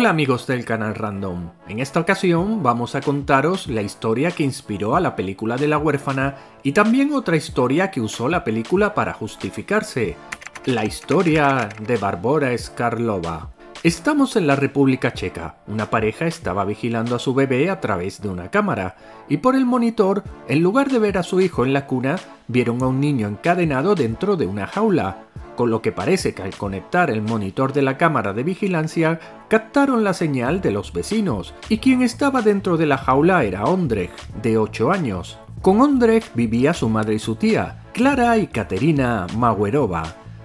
Hola amigos del canal Random, en esta ocasión vamos a contaros la historia que inspiró a la película de la huérfana y también otra historia que usó la película para justificarse, la historia de Barbora Skarlova. Estamos en la República Checa. Una pareja estaba vigilando a su bebé a través de una cámara y por el monitor, en lugar de ver a su hijo en la cuna, vieron a un niño encadenado dentro de una jaula con lo que parece que al conectar el monitor de la cámara de vigilancia captaron la señal de los vecinos, y quien estaba dentro de la jaula era Ondrej, de 8 años. Con Ondrej vivía su madre y su tía, Clara y Katerina Mauerova,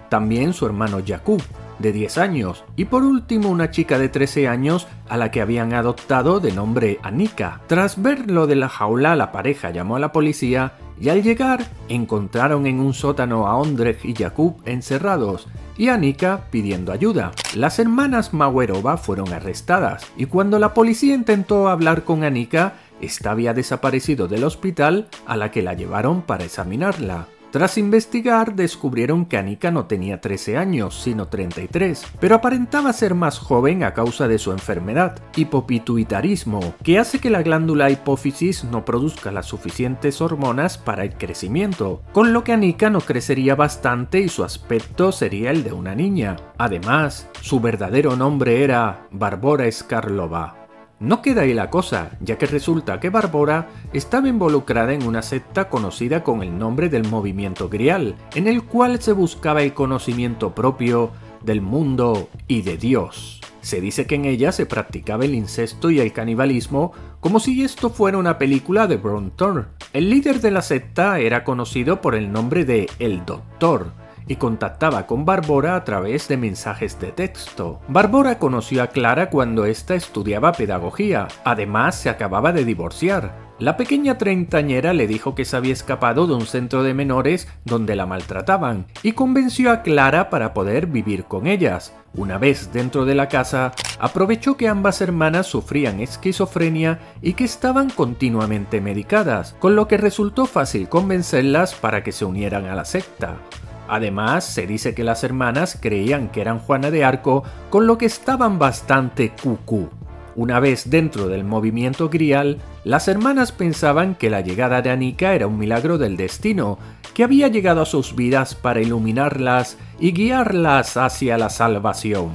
también su hermano Jakub, de 10 años, y por último una chica de 13 años a la que habían adoptado de nombre Anika. Tras ver lo de la jaula, la pareja llamó a la policía y al llegar encontraron en un sótano a Ondrej y Jakub encerrados y a Anika pidiendo ayuda. Las hermanas Mauerova fueron arrestadas y cuando la policía intentó hablar con Anika, esta había desaparecido del hospital a la que la llevaron para examinarla. Tras investigar, descubrieron que Anika no tenía 13 años, sino 33, pero aparentaba ser más joven a causa de su enfermedad, hipopituitarismo, que hace que la glándula hipófisis no produzca las suficientes hormonas para el crecimiento, con lo que Anika no crecería bastante y su aspecto sería el de una niña. Además, su verdadero nombre era Barbora Skarlova. No queda ahí la cosa, ya que resulta que Barbora estaba involucrada en una secta conocida con el nombre del movimiento Grial, en el cual se buscaba el conocimiento propio del mundo y de Dios. Se dice que en ella se practicaba el incesto y el canibalismo como si esto fuera una película de Bron El líder de la secta era conocido por el nombre de El Doctor, y contactaba con Barbora a través de mensajes de texto. Barbora conoció a Clara cuando ésta estudiaba pedagogía, además se acababa de divorciar. La pequeña treintañera le dijo que se había escapado de un centro de menores donde la maltrataban y convenció a Clara para poder vivir con ellas. Una vez dentro de la casa, aprovechó que ambas hermanas sufrían esquizofrenia y que estaban continuamente medicadas, con lo que resultó fácil convencerlas para que se unieran a la secta. Además, se dice que las hermanas creían que eran Juana de Arco, con lo que estaban bastante cucú. Una vez dentro del movimiento grial, las hermanas pensaban que la llegada de Anika era un milagro del destino, que había llegado a sus vidas para iluminarlas y guiarlas hacia la salvación.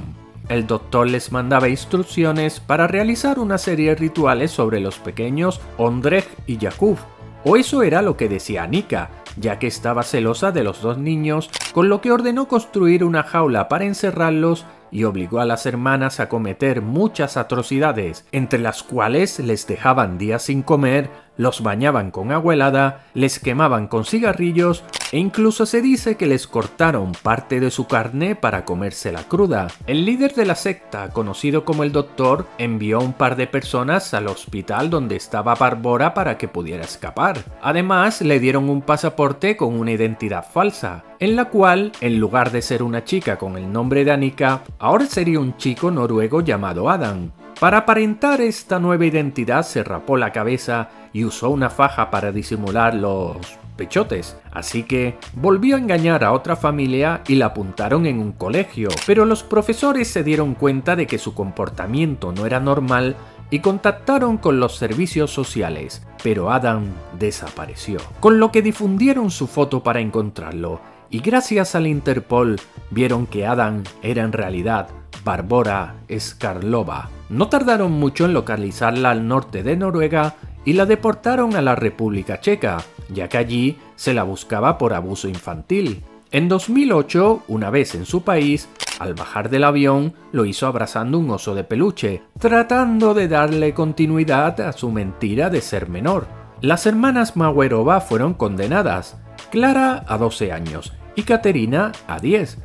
El doctor les mandaba instrucciones para realizar una serie de rituales sobre los pequeños Ondrej y Jakub, o eso era lo que decía Anika, ya que estaba celosa de los dos niños, con lo que ordenó construir una jaula para encerrarlos y obligó a las hermanas a cometer muchas atrocidades, entre las cuales les dejaban días sin comer, los bañaban con agua helada, les quemaban con cigarrillos e incluso se dice que les cortaron parte de su carne para comérsela cruda. El líder de la secta, conocido como el Doctor, envió un par de personas al hospital donde estaba Barbora para que pudiera escapar. Además, le dieron un pasaporte con una identidad falsa, en la cual, en lugar de ser una chica con el nombre de Annika, ahora sería un chico noruego llamado Adam. Para aparentar esta nueva identidad se rapó la cabeza y usó una faja para disimular los pechotes, así que volvió a engañar a otra familia y la apuntaron en un colegio, pero los profesores se dieron cuenta de que su comportamiento no era normal y contactaron con los servicios sociales, pero Adam desapareció, con lo que difundieron su foto para encontrarlo, y gracias al Interpol vieron que Adam era en realidad Barbora Skarlova. No tardaron mucho en localizarla al norte de Noruega y la deportaron a la República Checa, ya que allí se la buscaba por abuso infantil. En 2008, una vez en su país, al bajar del avión lo hizo abrazando un oso de peluche, tratando de darle continuidad a su mentira de ser menor. Las hermanas Mauerova fueron condenadas, Clara a 12 años y Caterina a 10.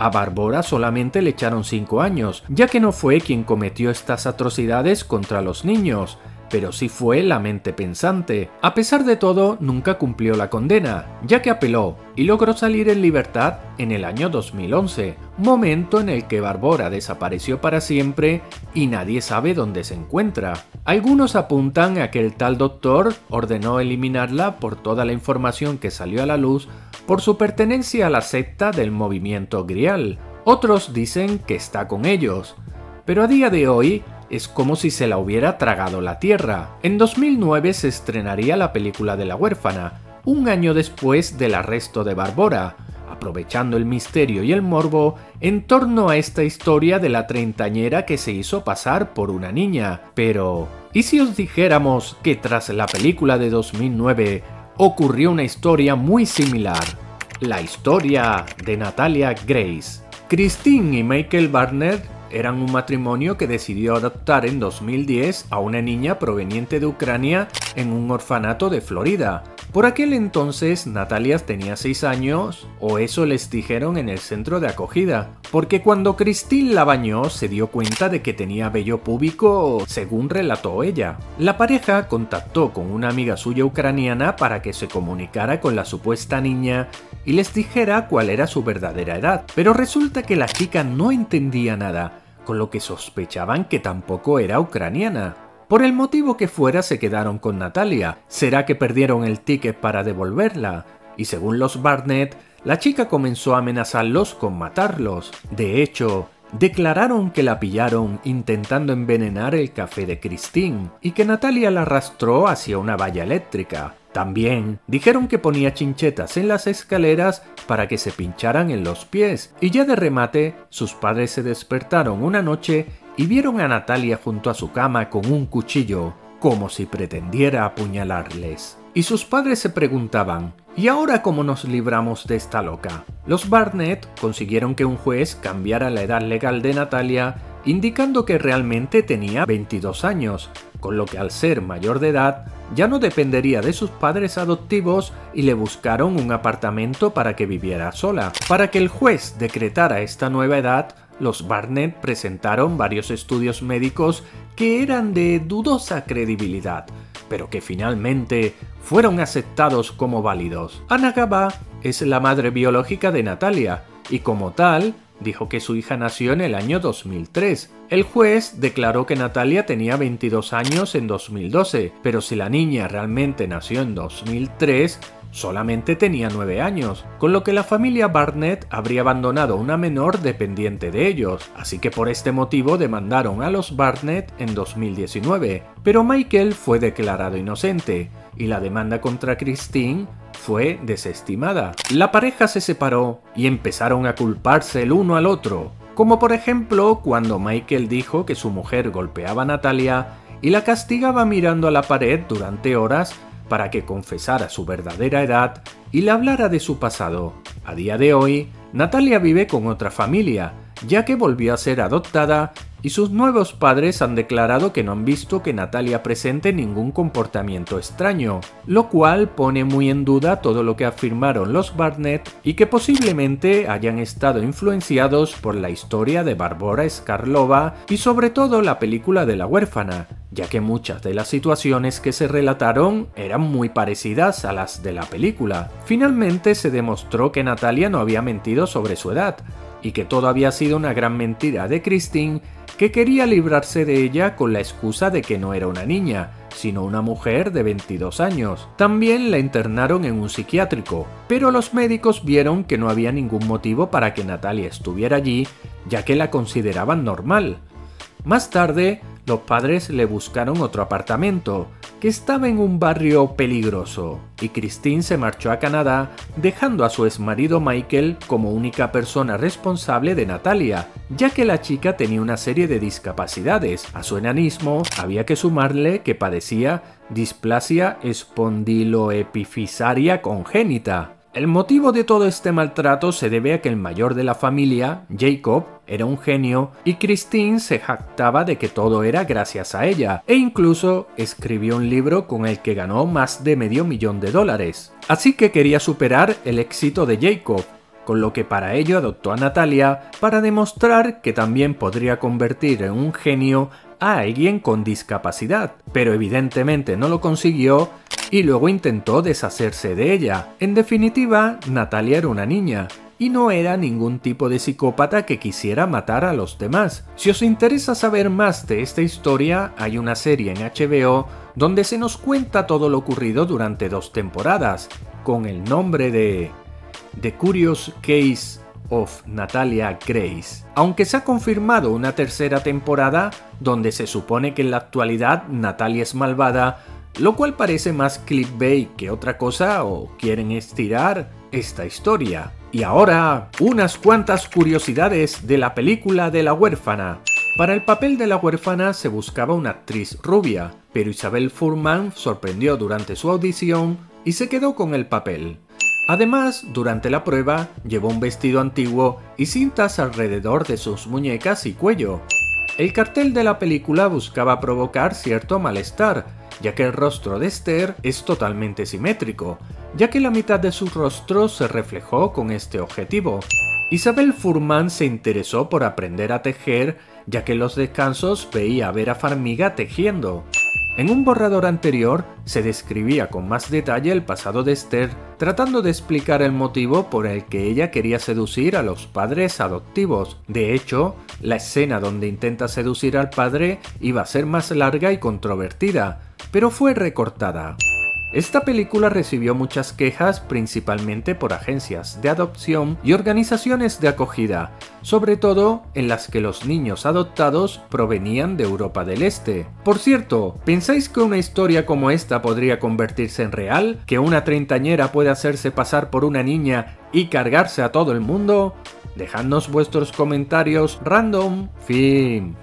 A Barbora solamente le echaron 5 años, ya que no fue quien cometió estas atrocidades contra los niños, pero sí fue la mente pensante. A pesar de todo, nunca cumplió la condena, ya que apeló y logró salir en libertad en el año 2011, momento en el que Barbora desapareció para siempre y nadie sabe dónde se encuentra. Algunos apuntan a que el tal doctor ordenó eliminarla por toda la información que salió a la luz por su pertenencia a la secta del movimiento Grial. Otros dicen que está con ellos, pero a día de hoy es como si se la hubiera tragado la tierra. En 2009 se estrenaría la película de la huérfana, un año después del arresto de Barbora, aprovechando el misterio y el morbo en torno a esta historia de la treintañera que se hizo pasar por una niña. Pero, ¿y si os dijéramos que tras la película de 2009 ocurrió una historia muy similar? La historia de Natalia Grace. Christine y Michael Barnett eran un matrimonio que decidió adoptar en 2010 a una niña proveniente de Ucrania en un orfanato de Florida. Por aquel entonces Natalia tenía 6 años, o eso les dijeron en el centro de acogida, porque cuando Christine la bañó se dio cuenta de que tenía vello púbico, según relató ella. La pareja contactó con una amiga suya ucraniana para que se comunicara con la supuesta niña y les dijera cuál era su verdadera edad, pero resulta que la chica no entendía nada con lo que sospechaban que tampoco era ucraniana. Por el motivo que fuera se quedaron con Natalia. ¿Será que perdieron el ticket para devolverla? Y según los Barnett, la chica comenzó a amenazarlos con matarlos. De hecho, declararon que la pillaron intentando envenenar el café de Christine y que Natalia la arrastró hacia una valla eléctrica. También dijeron que ponía chinchetas en las escaleras para que se pincharan en los pies, y ya de remate, sus padres se despertaron una noche y vieron a Natalia junto a su cama con un cuchillo, como si pretendiera apuñalarles. Y sus padres se preguntaban, ¿y ahora cómo nos libramos de esta loca? Los Barnett consiguieron que un juez cambiara la edad legal de Natalia, indicando que realmente tenía 22 años, con lo que al ser mayor de edad ya no dependería de sus padres adoptivos y le buscaron un apartamento para que viviera sola. Para que el juez decretara esta nueva edad, los Barnett presentaron varios estudios médicos que eran de dudosa credibilidad, pero que finalmente fueron aceptados como válidos. Ana es la madre biológica de Natalia y como tal dijo que su hija nació en el año 2003. El juez declaró que Natalia tenía 22 años en 2012, pero si la niña realmente nació en 2003, solamente tenía 9 años, con lo que la familia Barnett habría abandonado una menor dependiente de ellos, así que por este motivo demandaron a los Barnett en 2019, pero Michael fue declarado inocente, y la demanda contra Christine fue desestimada. La pareja se separó y empezaron a culparse el uno al otro, como por ejemplo cuando Michael dijo que su mujer golpeaba a Natalia y la castigaba mirando a la pared durante horas para que confesara su verdadera edad y le hablara de su pasado. A día de hoy, Natalia vive con otra familia, ya que volvió a ser adoptada y sus nuevos padres han declarado que no han visto que Natalia presente ningún comportamiento extraño, lo cual pone muy en duda todo lo que afirmaron los Barnett y que posiblemente hayan estado influenciados por la historia de Barbora Skarlova y sobre todo la película de la huérfana, ya que muchas de las situaciones que se relataron eran muy parecidas a las de la película. Finalmente se demostró que Natalia no había mentido sobre su edad, y que todo había sido una gran mentira de Christine que quería librarse de ella con la excusa de que no era una niña, sino una mujer de 22 años. También la internaron en un psiquiátrico, pero los médicos vieron que no había ningún motivo para que Natalia estuviera allí, ya que la consideraban normal. Más tarde, los padres le buscaron otro apartamento, que estaba en un barrio peligroso, y Christine se marchó a Canadá, dejando a su exmarido Michael como única persona responsable de Natalia, ya que la chica tenía una serie de discapacidades. A su enanismo había que sumarle que padecía displasia espondiloepifisaria congénita, el motivo de todo este maltrato se debe a que el mayor de la familia, Jacob, era un genio y Christine se jactaba de que todo era gracias a ella e incluso escribió un libro con el que ganó más de medio millón de dólares. Así que quería superar el éxito de Jacob, con lo que para ello adoptó a Natalia para demostrar que también podría convertir en un genio a alguien con discapacidad, pero evidentemente no lo consiguió y luego intentó deshacerse de ella. En definitiva, Natalia era una niña, y no era ningún tipo de psicópata que quisiera matar a los demás. Si os interesa saber más de esta historia, hay una serie en HBO donde se nos cuenta todo lo ocurrido durante dos temporadas, con el nombre de The Curious Case of Natalia Grace, aunque se ha confirmado una tercera temporada donde se supone que en la actualidad Natalia es malvada, lo cual parece más clickbait que otra cosa o quieren estirar esta historia. Y ahora, unas cuantas curiosidades de la película de la huérfana. Para el papel de la huérfana se buscaba una actriz rubia, pero Isabel Furman sorprendió durante su audición y se quedó con el papel. Además, durante la prueba, llevó un vestido antiguo y cintas alrededor de sus muñecas y cuello. El cartel de la película buscaba provocar cierto malestar, ya que el rostro de Esther es totalmente simétrico, ya que la mitad de su rostro se reflejó con este objetivo. Isabel Furman se interesó por aprender a tejer, ya que en los descansos veía a Vera Farmiga tejiendo. En un borrador anterior se describía con más detalle el pasado de Esther, tratando de explicar el motivo por el que ella quería seducir a los padres adoptivos. De hecho, la escena donde intenta seducir al padre iba a ser más larga y controvertida, pero fue recortada. Esta película recibió muchas quejas principalmente por agencias de adopción y organizaciones de acogida, sobre todo en las que los niños adoptados provenían de Europa del Este. Por cierto, ¿pensáis que una historia como esta podría convertirse en real? ¿Que una treintañera puede hacerse pasar por una niña y cargarse a todo el mundo? Dejadnos vuestros comentarios random. Fin.